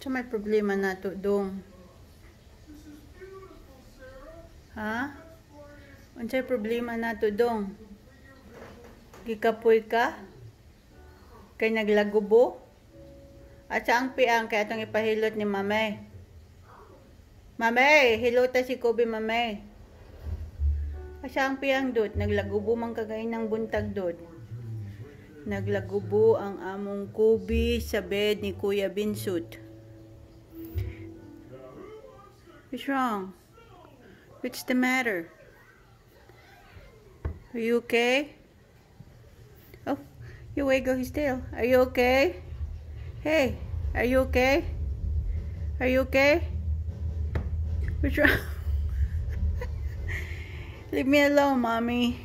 Sa may problema na to dong. Ha? Unsay problema na to dong? Gikapoy ka? Kay naglagubo? At saang piang kaya itong ipahilot ni Mamay? Mamay, hilota si Kobe Mamay. At saang piang dot? Naglagubo man kagay ng buntag dot. Naglagubo ang among Kobe sa bed ni Kuya Binsut. What's wrong? What's the matter? Are you okay? Oh, you wiggle his tail. Are you okay? Hey, are you okay? Are you okay? What's wrong? Leave me alone, mommy.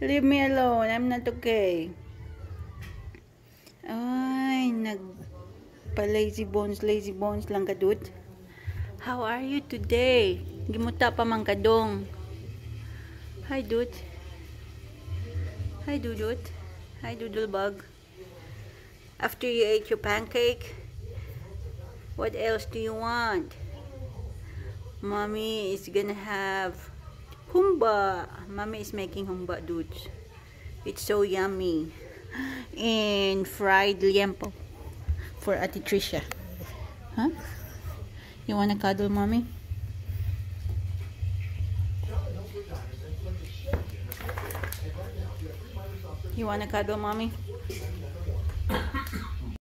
Leave me alone. I'm not okay. Ay, nag pa lazy bones, lazy bones lang kadut. How are you today? Gimuta pa man kadong. Hi, dude. Hi, Dudut. Hi, Doodlebug. After you ate your pancake, what else do you want? Mommy is gonna have humba. Mommy is making humba, dudes. It's so yummy. And fried liempo for Ate Tricia. Huh? You wanna cuddle, mommy? You wanna cuddle, mommy?